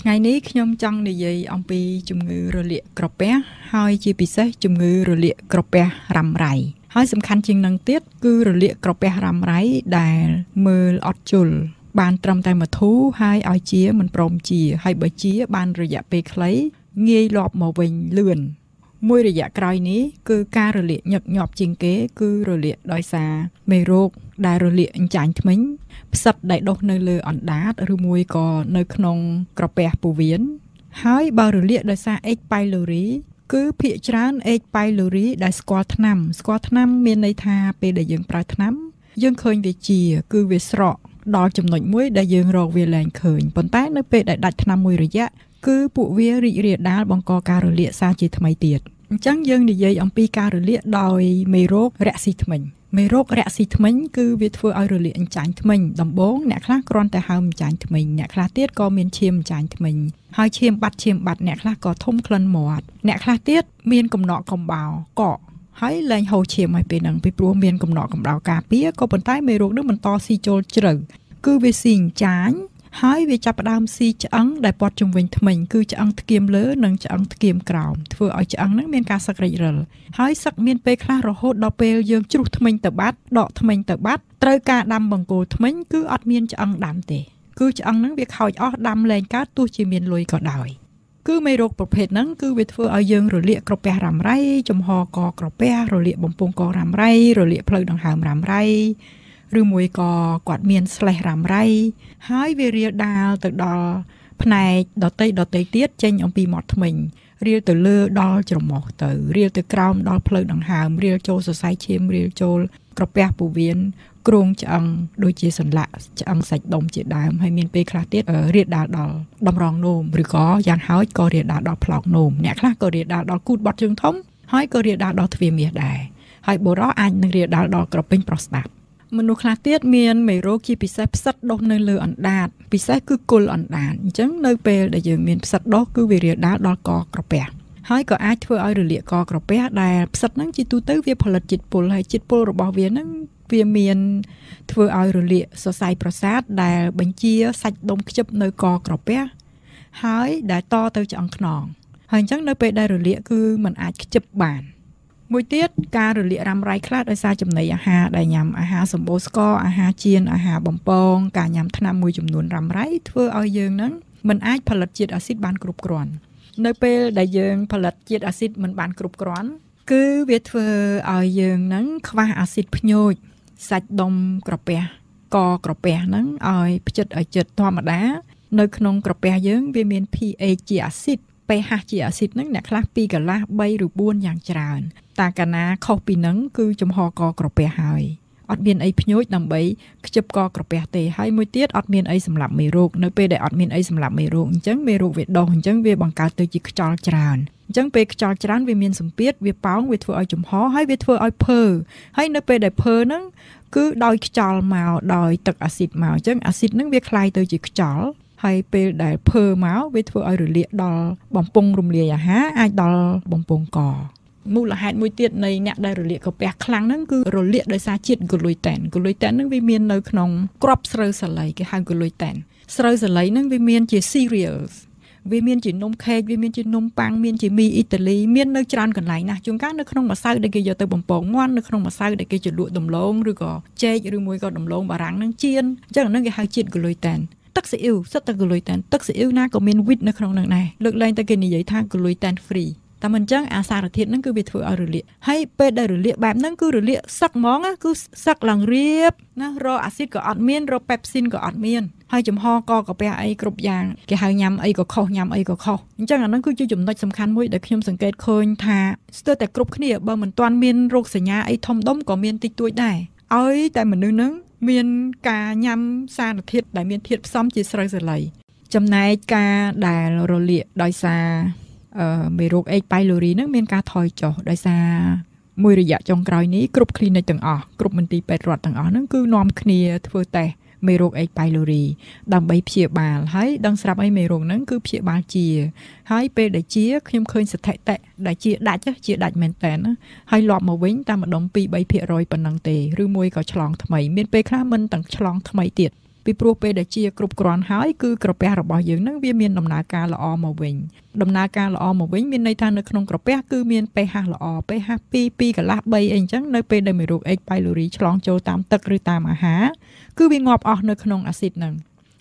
ថ្ងៃនេះខ្ញុំចង់និយាយអំពីជំងឺរលាកក្រពះហើយជាពិសេសជំងឺរលាកក្រពះរ៉ាំរ៉ៃហើយសំខាន់ជាងនឹងទៀតគឺរលាកក្រពះរ៉ាំរ៉ៃដែលមើលអត់ជល់បានត្រឹមតែមួយធូហើយឲ្យជាមិនព្រមជា ហើយបើជា បានរយៈពេលខ្លីងាយលាប់មកវិញលឿន មួយរយៈក្រោយនេះគឺការរលាកញឹកញាប់ជាងគេ គឺរលាកដោយសារមេរោគដែលរលាកអញ្ចាញ់ធ្មេញផ្សិតដែលដុះនៅលើអណ្ដាតឬមួយក៏នៅក្នុងក្រពះពោះវៀនហើយបើរលាកដោយសារ H pylori គឺភាកច្រើន H pylori ដែលស្គាល់ថ្នាំស្គាល់ថ្នាំមានន័យថាពេលដែលយើងប្រើថ្នាំ យើងឃើញវាជា គឺវាស្រកដល់ចំណុចមួយដែលយើងរកវាលែងឃើញប៉ុន្តែនៅពេលដែលដាច់ថ្នាំមួយរយៈគឺពួកវារីករាលដាលបង្កការរលាកសារជាថ្មីទៀត អញ្ចឹងយើងនិយាយអំពីការរលាកដោយមេរោគរកស៊ីធ្មេញមេរោគរកស៊ីធ្មេញគឺវាធ្វើឲ្យរលាកអញ្ចាញ់ធ្មេញដំបូងអ្នកខ្លះគ្រាន់តែហើមអញ្ចាញ់ធ្មេញអ្នកខ្លះទៀតក៏មានឈាមអញ្ចាញ់ធ្មេញហើយឈាមបាត់ឈាមបាត់អ្នកខ្លះក៏ធំក្លិនមាត់អ្នកខ្លះទៀតមានកំណកកំបោរកកហើយលែងហូរឈាមឲ្យពេលហ្នឹងពីព្រោះមានកំណកកំដៅការពារក៏ប៉ុន្តែមេរោគនឹងបន្តស៊ីចូលជ្រៅគឺវាស៊ីអញ្ចាញ់ ហើយវាចាប់ផ្ដើមស៊ីឆ្អឹងដែលព័ទ្ធជុំវិញធ្មេញគឺឆ្អឹងថ្គាមលើនិងឆ្អឹងថ្គាមក្រោមធ្វើឲ្យឆ្អឹងហ្នឹងមានការសឹករិចរិលហើយសឹកមានពេលខ្លះរហូតដល់ពេលយើងជ្រុះធ្មេញទៅបាត់ដកធ្មេញទៅបាត់ត្រូវការដាំបង្គោលធ្មេញគឺអត់មានឆ្អឹងដាំទេគឺឆ្អឹងហ្នឹងវាខូចអស់ដាំលែងកើតទោះជាមានលុយក៏ដោយគឺមេរោគប្រភេទហ្នឹងគឺវាធ្វើឲ្យយើងរលាកក្រពះរ៉ាំរ៉ៃចំហកក្រពះរលាកបំពង់ករ៉ាំរ៉ៃរលាកផ្លូវដង្ហើមរ៉ាំរ៉ៃ ឬមួយក៏គាត់មានស្លេះរ៉ាំរ៉ៃហើយវារៀលដាលទៅដល់ផ្នែកដតីដតីទៀតចេញអំពីមាត់ធ្មេញរៀលទៅលើដល់ច្រមុះទៅរៀលទៅក្រោមដល់ផ្លូវដង្ហើមរៀលចូលសរសៃឈាមរៀលចូលក្រពះពោះវៀនគ្រោងឆ្អឹងដូចជាសន្លាក់ឆ្អឹងសាច់ដុំជាដើមហើយមានពេលខ្លះទៀតរៀលដាលដល់តម្រងនោមឬក៏យ៉ាងហោចក៏រៀលដាលដល់ផ្លោកនោមអ្នកខ្លះក៏រៀលដាលដល់គូតបត់ជើងធំហើយក៏រៀលដាលដល់ទ្វារមាសដែរហើយបុរសអាចនឹងរៀលដាលដល់ក្រពេញប្រុសស្ដាប់ មនុស្សខ្លះទៀតមានមេរោគជាពិសេសផ្សិតដុះនៅលើអណ្ដាតពិសេសគឺគុលអណ្ដាតអញ្ចឹងនៅពេលដែលយើងមានផ្សិតដុះគឺវារាលដាលដល់កក្រពះហើយក៏អាចធ្វើឲ្យរលាកកក្រពះដែលផ្សិតហ្នឹងជាទូទៅវាផលិតជាតិពុលហើយជាតិពុលរបស់វាហ្នឹងវាមានធ្វើឲ្យរលាកសរសៃប្រសាទដែលបញ្ជាសាច់ដុំខ្ជិបនៅកក្រពះហើយដែលតទៅឆ្អឹងខ្នងហើយអញ្ចឹងនៅពេលដែលរលាកគឺมันអាចខ្ជិបបាន មួយទៀតការរលាករ៉ាំរ៉ៃខ្លះដោយសារចំណីអាហារដែលញ៉ាំអាហារសម្បូរស្ករអាហារជៀនអាហារបំពងការញ៉ាំថ្នាំមួយចំនួនរ៉ាំរ៉ៃធ្វើឲ្យយើងនឹងមិនអាចផលិតជាតិអាស៊ីតបានគ្រប់គ្រាន់នៅពេលដែលយើងផលិតជាតិអាស៊ីតមិនបានគ្រប់គ្រាន់គឺវាធ្វើឲ្យយើងនឹងខ្វះអាស៊ីតភ្ញូចសាច់ដុំក្រពះកក្រពះហ្នឹងឲ្យផ្ចិតឲ្យចិត្តធម្មតា នៅក្នុងក្រពះយើងវាមាន pH ជាអាស៊ីត pH ជាអាស៊ីតហ្នឹងអ្នកខ្លះ2កន្លះ3ឬ4យ៉ាងច្រើនតាកាណាខុសពីនឹងគឺចំហកក្រពះហើយអត់មានអីភ្ញូចដើម្បីខ្ជិបកក្រពះទេហើយមួយទៀតអត់មានអីសម្រាប់មេរោគនៅពេលដែលអត់មានអីសម្រាប់មេរោគអញ្ចឹងមេរោគវាដុះអញ្ចឹងវាបង្កើតទៅជាខ្យល់ច្រើនអញ្ចឹងពេលខ្យល់ច្រើនវាមានសម្ពាធវាប៉ោងវាធ្វើឲ្យចំហហើយវាធ្វើឲ្យភើហើយនៅពេលដែលភើហ្នឹងគឺដោយខ្យល់មកដោយទឹកអាស៊ីតមកអញ្ចឹងអាស៊ីតហ្នឹងវាคล้ายទៅជាខ្យល់ ហើយពេលដែលភើមកវាធ្វើឲ្យរលាកដល់បំពង់រំលាយអាហារអាចដល់បំពង់កមូលហេតុមួយទៀតនៃអ្នកដែលរលាកកាពះខ្លាំងហ្នឹងគឺរលាកដោយសារជាតិហ្គូលុយតែនហ្គូលុយតែនហ្នឹងវាមាននៅក្នុងគ្រាប់ស្រូវសាលីគេហៅហ្គូលុយតែនស្រូវសាលីហ្នឹងវាមានជា cereals វាមានជានំខេកវាមានជានំប៉័ងមានជាមីអ៊ីតាលីមាននៅច្រើនកន្លែងណាស់ជួនកាលនៅក្នុងម្សៅដែលគេយកទៅបំពងមាន់នៅក្នុងម្សៅដែលគេជ្រលក់ដំឡូងឬក៏ចេកឬមួយក៏ដំឡូងបារាំងនឹងជៀនអញ្ចឹងហ្នឹងគេហៅជាតិហ្គូលុយតែន ទឹកស៊ីអ៊ីវសិតតែហ្គូលុយតែនទឹកស៊ីអ៊ីវណាក៏មានវីតនៅក្នុងហ្នឹងដែរលើកលែងតែគេនិយាយថាហ្គូលុយតែន free តែមិនអញ្ចឹងអាសារធាតុហ្នឹងគឺវាធ្វើឲ្យរលាកហើយពេលដែលរលាកបែបហ្នឹងគឺរលាកសឹកហ្មងគឺសឹកឡើងរៀបណារអាស៊ីតក៏អត់មានរប៉េបស៊ីនក៏អត់មានហើយចំហកកាពះអីគ្រប់យ៉ាងគេហៅញ៉ាំអីក៏ខុសញ៉ាំអីក៏ខុសអញ្ចឹងអាហ្នឹងគឺជាចំណុចសំខាន់មួយដែលខ្ញុំសង្កេតឃើញថាស្ទើរតែគ្រប់គ្នាបើមិនទាន់មានរោគសញ្ញាអីធំដុំក៏មានតិចតួចដែរឲ្យតែមនុស្សហ្នឹង មានការញ៉ាំសារធាតុដែលមានធាតុផ្សំជាស្រូវសាលីចំណែកការដែលរលាកដោយសារមេរោគ H pylori នឹងមានការថយចុះដោយសារមួយរយៈចុងក្រោយនេះគ្រប់ clinic ទាំងអស់គ្រប់មន្ទីរពេទ្យរដ្ឋទាំងអស់ហ្នឹងគឺនាំគ្នាធ្វើតេស្ត មេរោគ H pylori ដើម្បីព្យាបាលហើយដឹងស្រាប់អីមេរោគហ្នឹងគឺព្យាបាលជា ហើយពេលដែលជាខ្ញុំឃើញស្ថិតិដែលជាដាច់ជាដាច់មែនតើហើយលប់មកវិញតែម្ដុំ2 3%ប៉ុណ្ណឹងទេឬមួយក៏ឆ្លងថ្មីមានពេលខ្លះមិនទាំងឆ្លងថ្មីទៀត ពីព្រោះពេលដែលជាគ្រប់គ្រាន់ហើយគឺក្រពះរបស់យើងនឹងវាមានដំណើរការល្អមកវិញដំណើរការល្អមកវិញមានន័យថានៅក្នុងក្រពះគឺមាន pH ល្អ pH 2 2កន្លះ3អីអញ្ចឹងនៅពេលដែលមេរោគ H pylori ឆ្លងចូលតាមទឹកឬតាមអាហារគឺវាងាប់អស់នៅក្នុងអាស៊ីតហ្នឹង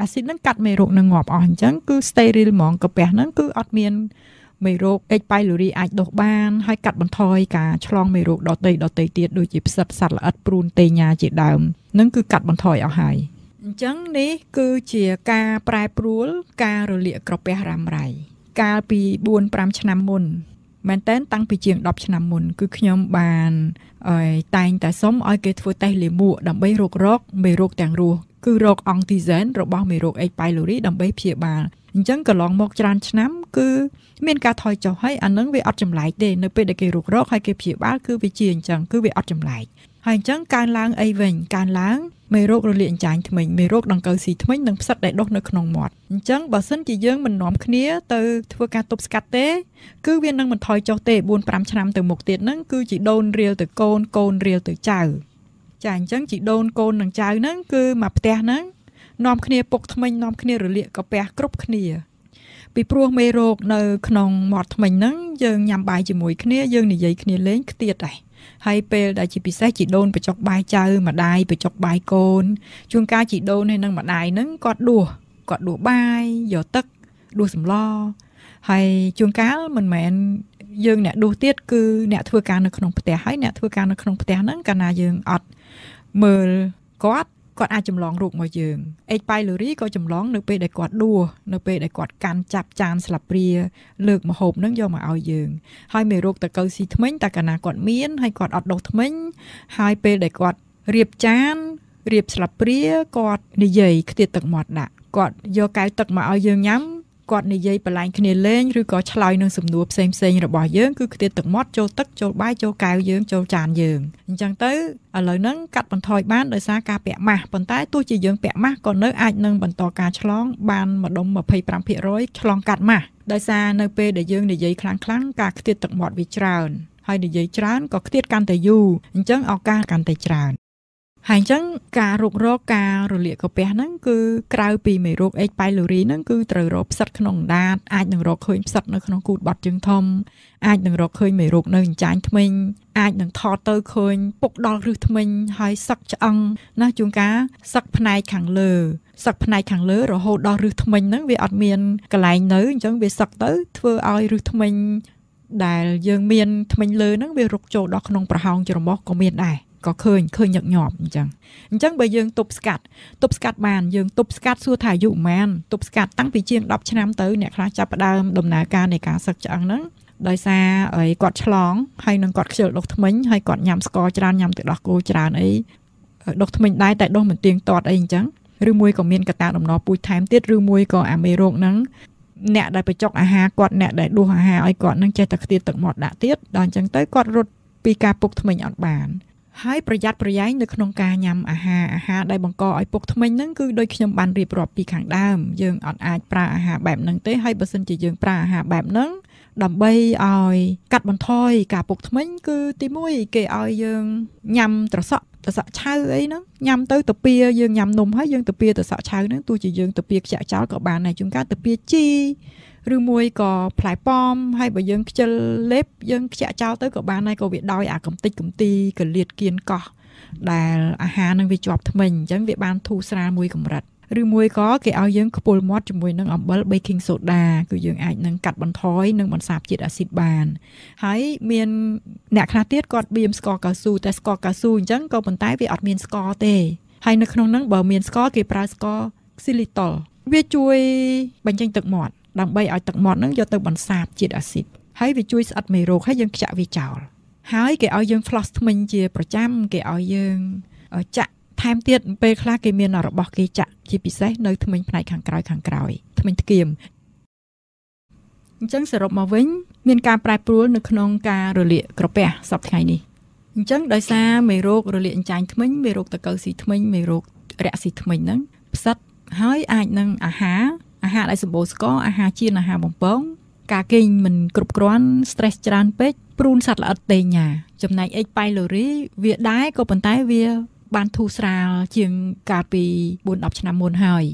អាស៊ីតហ្នឹងកាត់មេរោគនឹងងាប់អស់អញ្ចឹងគឺ sterile ហ្មងក្រពះហ្នឹងគឺអត់មានមេរោគ H pylori អាចដុះបានហើយកាត់បន្ថយការឆ្លងមេរោគដទៃដទៃទៀតដូចជាផ្សិតសត្វល្អិតព្រូនតេញ៉ាជាដើមនឹងគឺកាត់បន្ថយអស់ហើយអ ញ្ចឹងនេះគឺជាការប្រែប្រួលការរលាកក្រពះរ៉ាំរ៉ៃកាលពី4 5ឆ្នាំមុនមែនតើតាំងពីជាង10ឆ្នាំមុន គឺខ្ញុំបានឲ្យតែងតែសុំឲ្យគេធ្វើតេស្តលាមកដើម្បីរករកមេរោគទាំងរស់គឺរកអង់ទីហ្សែនរបស់មេរោគ H pylori ដើម្បីព្យាបាលអញ្ចឹងកន្លងមកច្រើនឆ្នាំគឺមានការថយចុះហើយអានឹងវាអត់ចម្លែកទេនៅពេលដែលគេរុករកហើយគេព្យាបាលគឺវាជាអញ្ចឹងគឺវាអត់ចម្លែក ហើយអញ្ចឹងកើនឡើងអីវិញកើនឡើងមេរោគរលាកអញ្ចាញធ្មេញមេរោគដង្កូវស៊ីធ្មេញនិងផ្សិតដែលដុះនៅក្នុងមាត់អញ្ចឹងបើសិនជាយើងមិននាំគ្នាទៅធ្វើការទប់ស្កាត់ទេ គឺវានឹងមិនថយចុះទេ4 5ឆ្នាំទៅមុខទៀតហ្នឹងគឺជីដូនរៀលទៅកូនកូនរៀលទៅចៅចាអញ្ចឹងជីដូនកូននិងចៅហ្នឹងគឺមកផ្ទះហ្នឹងនាំគ្នាពុកថ្មិញនាំគ្នារលាកកាពះគ្រប់គ្នា ពីព្រោះមេរោគនៅក្នុងមាត់ថ្មិញហ្នឹងយើងញ៉ាំបាយជាមួយគ្នាយើងនិយាយគ្នាលេងខ្ទៀតដែរហើយពេលដែលជាពិសេសជីដូនបចុកបាយចៅម្ដាយបចុកបាយកូនជួនកាលជីដូនហើយនឹងម្ដាយហ្នឹងគាត់ដួសគាត់ដួសបាយយកទឹកដួសសម្លហើយជួនកាលមិនមែនយើងអ្នកដួសទៀតគឺអ្នកធ្វើការនៅក្នុងផ្ទះហើយអ្នកធ្វើការនៅក្នុងផ្ទះហ្នឹងកាលណាយើងអត់មើលគាត់ គាត់អាចចម្លងរោគមកយើងអេកប៉ៃលូរីក៏ចម្លងនៅពេលដែលគាត់ដួសនៅពេលដែលគាត់កាន់ចាប់ចានស្លាបព្រាលើកម្ហូបនឹងយកមកឲ្យយើងហើយមេរោគតកៅស៊ីថ្មិញតែកាលណាគាត់មានហើយគាត់អត់ដុសថ្មិញហើយពេលដែលគាត់រៀបចានរៀបស្លាបព្រាគាត់និយាយខ្ទាតទឹកមាត់ដាក់គាត់យកកែវទឹកមកឲ្យយើងញ៉ាំ គាត់និយាយបន្លែងគ្នាលេងឬក៏ឆ្លើយនឹងសំណួរផ្សេងផ្សេងរបស់យើងគឺខ្ទាតទឹកមាត់ចូលទឹកចូលបាយចូលកែវយើងចូលចានយើងអញ្ចឹងទៅឥឡូវហ្នឹងកាត់បន្ថយបានដោយសារការពាក់ម៉ាស់ប៉ុន្តែទោះជាយើងពាក់ម៉ាស់ក៏នៅអាចនឹងបន្តការឆ្លងបានម្ដុំ25%ឆ្លងកាត់ម៉ាស់ដោយសារនៅពេលដែលយើងនិយាយខ្លាំងខ្លាំងការខ្ទាតទឹកមាត់វាច្រើនហើយនិយាយច្រើនក៏ខ្ទាតកាន់តែយូរអញ្ចឹងឱកាសកាន់តែច្រើន ហើយអញ្ចឹងការរុករកការរលាកកាពះហ្នឹងគឺក្រៅពីមេរោគ H pylori ហ្នឹងគឺត្រូវរកផ្សិតក្នុងអណ្ដាតអាចនឹងរកឃើញផ្សិតនៅក្នុងគូតបត់ជើងធំអាចនឹងរកឃើញមេរោគនៅអញ្ចាញធ្មេញអាចនឹងថតទៅឃើញពុកដល់ឬធ្មេញហើយសឹកឆ្អឹងណាជួនកាលសឹកផ្នែកខាងលើសឹកផ្នែកខាងលើរហូតដល់ឬធ្មេញហ្នឹងវាអត់មានកន្លែងនៅអញ្ចឹងវាសឹកទៅធ្វើឲ្យឬធ្មេញដែលយើងមានធ្មេញលើហ្នឹងវារុកចូលដល់ក្នុងប្រហោងច្រមុះក៏មានដែរ ក៏ឃើញឃើញញឹកញាប់អញ្ចឹងអញ្ចឹងបើយើងទប់ស្កាត់ទប់ស្កាត់បានយើងទប់ស្កាត់សួរថាអាយុប៉ុន្មានទប់ស្កាត់តាំងពីជាង10ឆ្នាំទៅអ្នកខ្លះចាប់ផ្ដើមដំណើរការនៃការសឹកឆ្អឹងហ្នឹងដោយសារអីគាត់ឆ្លងហើយនឹងគាត់ខ្ជិលដុសធ្មេញហើយគាត់ញ៉ាំស្ករច្រើនញ៉ាំទឹកដោះគោច្រើនអីដុសធ្មេញដែរតែដុសមិនទៀងទាត់អីអញ្ចឹងឬមួយក៏មានកតាដំណរពូជថែមទៀតឬមួយក៏អាមេរោគហ្នឹងអ្នកដែលបញ្ចុកអាហារគាត់អ្នកដែលដួសអាហារឲ្យគាត់នឹងចេះតែខ្ទាតទឹកមាត់ដាក់ទៀតដល់អញ្ចឹងទៅគាត់រត់ពីការពុកធ្មេញអត់បាន ហើយប្រយ័ត្នប្រយែងនៅក្នុងការញ៉ាំអាហារអាហារដែលបង្កឲ្យពុកធ្មេញហ្នឹងគឺដូចខ្ញុំបានរៀបរាប់ពីខាងដើមយើងអត់អាចប្រើអាហារបែបហ្នឹងទេហើយបើសិនជាយើងប្រើអាហារបែបហ្នឹងដើម្បីឲ្យកាត់បន្ថយការពុកធ្មេញគឺទី1គេឲ្យយើងញ៉ាំត្រសក់ត្រសក់ឆៅអីហ្នឹងញ៉ាំទៅទៅពៀយើងញ៉ាំនំហើយយើងទៅពៀត្រសក់ឆៅហ្នឹងទោះជាយើងទៅពៀខ្ជាក់ចោលក៏បានដែរជួនកាលទៅពៀជី ឬមួយក៏ផ្លែប៉ោមហើយបើយើងខ្ជិលលេបយើងខ្ជាក់ចោលទៅក៏បានដែរក៏វាដោយអាកំតិចកំទីកលៀតគៀនកោះដែលអាហារនឹងវាជាប់ធ្មេញអញ្ចឹងវាបានធូរស្រាលមួយកម្រិតឬមួយក៏គេឲ្យយើងខ្ពុលមាត់ជាមួយនឹងអំបិល baking soda គឺយើងអាចនឹងកាត់បន្ថយនិងបន្សាបជាតិអាស៊ីតបានហើយមានអ្នកខ្លះទៀតគាត់បៀមស្ករកៅស៊ូតែស្ករកៅស៊ូអញ្ចឹងក៏ប៉ុន្តែវាអត់មានស្ករទេហើយនៅក្នុងហ្នឹងបើមានស្ករគេប្រើស្ករ xylitol វាជួយបញ្ចេញទឹកមាត់ ដើម្បីឲ្យទឹកមាត់ហ្នឹងយកទៅបន្សាបជាតិអាស៊ីតហើយវាជួយស្អិតមេរោគហើយយើងខ្ចាក់វាចោលហើយគេឲ្យយើង floss ថ្មិញជាប្រចាំគេឲ្យយើងចាក់ថែមទៀតពេលខ្លះគេមានរបស់គេចាក់ជាពិសេសនៅថ្មិញផ្នែកខាងក្រោយខាងក្រោយថ្មិញថ្កៀមអញ្ចឹងសរុបមកវិញ មានការប្រែប្រួលនៅក្នុងការរលាកក្រពះសប្តាហ៍នេះអញ្ចឹងដោយសារមេរោគរលាកអញ្ចាញធ្មេញមេរោគតកៅស៊ីធ្មេញមេរោគរាក់ស៊ីធ្មេញហ្នឹងផ្សិតហើយអាចនឹងអាហារ អាហារដែលសម្បូរស្ករអាហារជៀនអាហារបំពងការគេងមិនគ្រប់គ្រាន់ stress ច្រើនពេកព្រូនសត្វល្អិតតេញ៉ាចំណែក H pylori វាដែរក៏ប៉ុន្តែវាបានធូរស្រាលជាងកាលពី4-10ឆ្នាំមុនហើយ